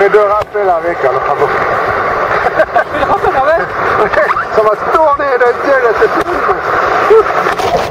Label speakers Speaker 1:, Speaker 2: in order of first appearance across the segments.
Speaker 1: tu fais deux rappels avec, alors bravo.
Speaker 2: Une rappel avec?
Speaker 1: Ça va se tourner le ciel, c'est tout.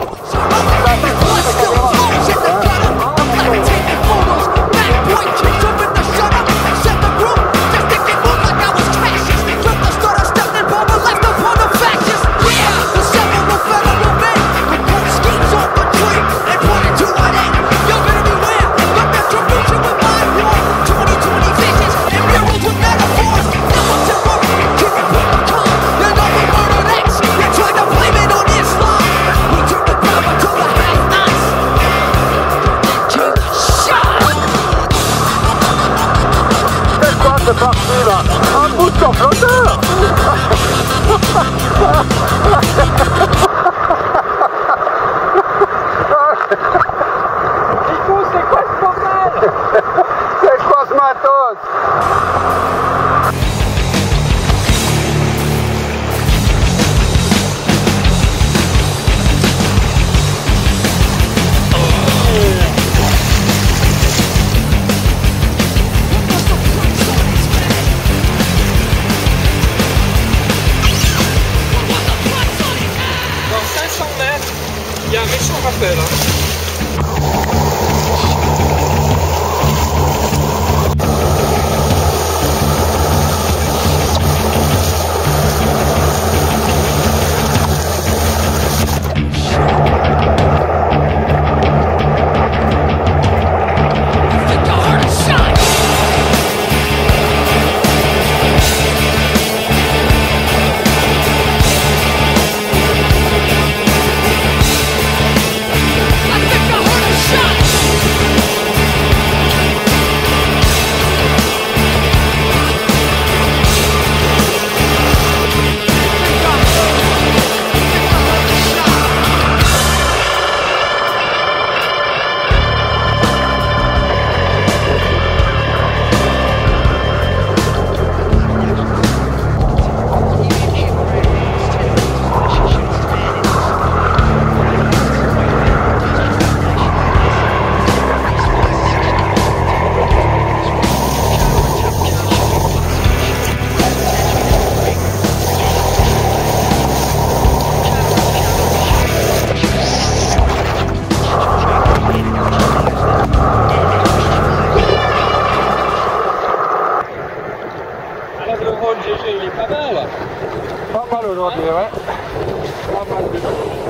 Speaker 2: Est pas mal.
Speaker 1: Pas mal aujourd'hui, ouais.
Speaker 2: Pas mal du tout.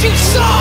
Speaker 3: she saw!